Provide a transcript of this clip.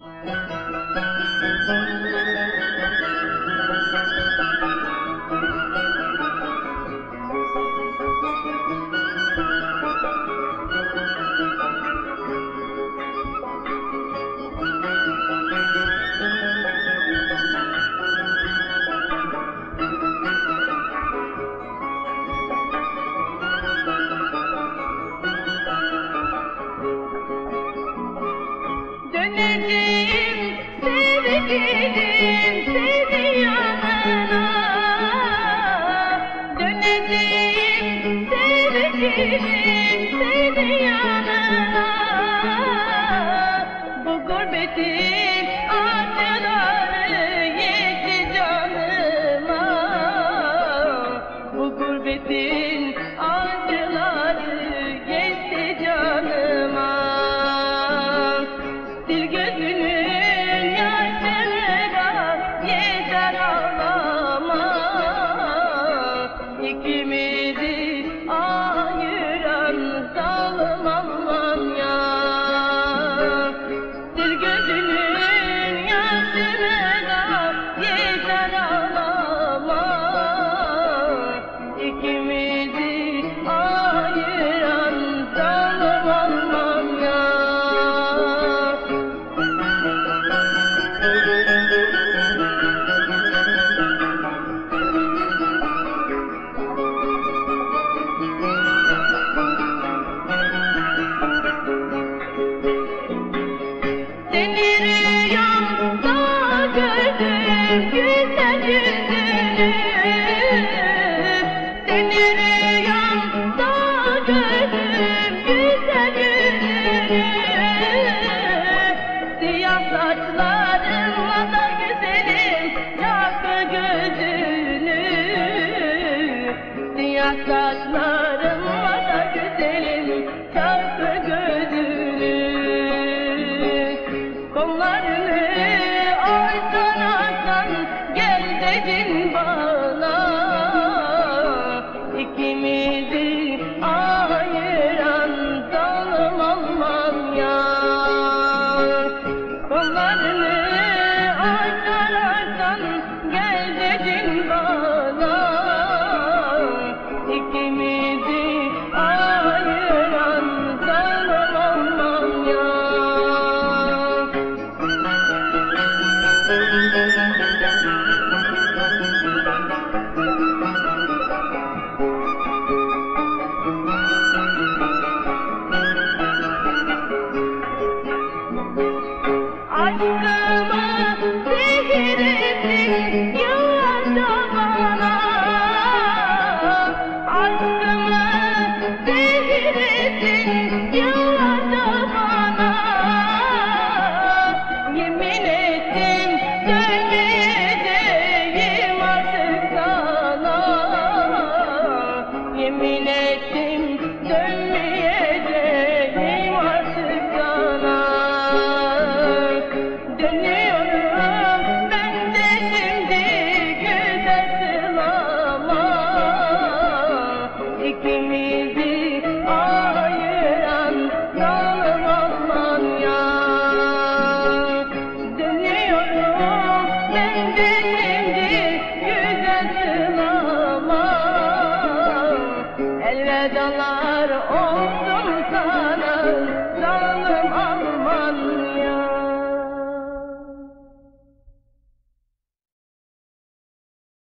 Música Döneceğim sevgilim seni yanına. Döneceğim sevgilim seni yanına. Bu gurbetin acıları yetti canıma. Bu gurbetin acıları dedi. Ah. Krishna دلان